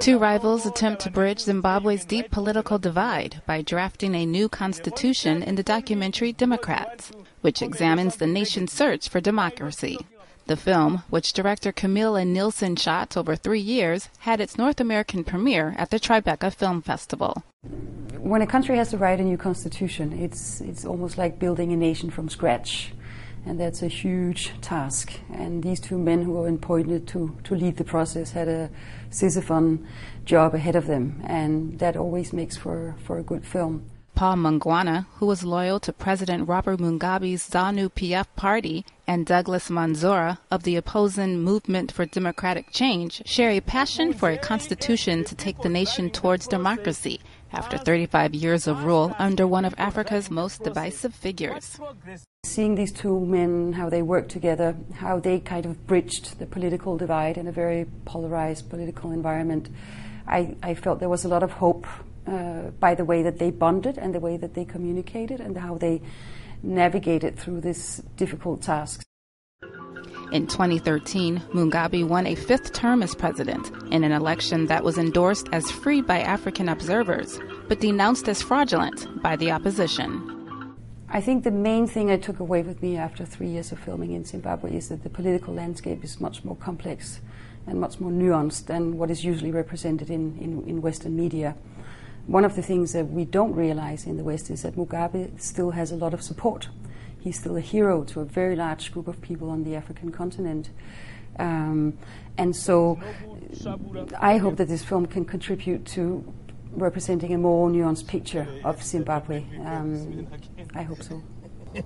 Two rivals attempt to bridge Zimbabwe's deep political divide by drafting a new constitution in the documentary Democrats, which examines the nation's search for democracy. The film, which director Camilla Nielsson shot over three years, had its North American premiere at the Tribeca Film Festival. When a country has to write a new constitution, it's, it's almost like building a nation from scratch. And that's a huge task. And these two men who were appointed to, to lead the process had a Sisyphean job ahead of them. And that always makes for, for a good film. Paul Mangwana, who was loyal to President Robert Mugabe's ZANU PF party, and Douglas Mwonzora of the opposing Movement for Democratic Change, share a passion for a constitution to take the nation towards democracy after 35 years of rule under one of Africa's most divisive figures. Seeing these two men, how they worked together, how they kind of bridged the political divide in a very polarized political environment, I, I felt there was a lot of hope uh, by the way that they bonded and the way that they communicated and how they navigated through this difficult task. In 2013, Mugabe won a fifth term as president in an election that was endorsed as free by African observers, but denounced as fraudulent by the opposition. I think the main thing I took away with me after three years of filming in Zimbabwe is that the political landscape is much more complex and much more nuanced than what is usually represented in, in, in Western media. One of the things that we don't realize in the West is that Mugabe still has a lot of support. He's still a hero to a very large group of people on the African continent. Um, and so I hope that this film can contribute to representing a more nuanced picture of Zimbabwe. Um, I hope so.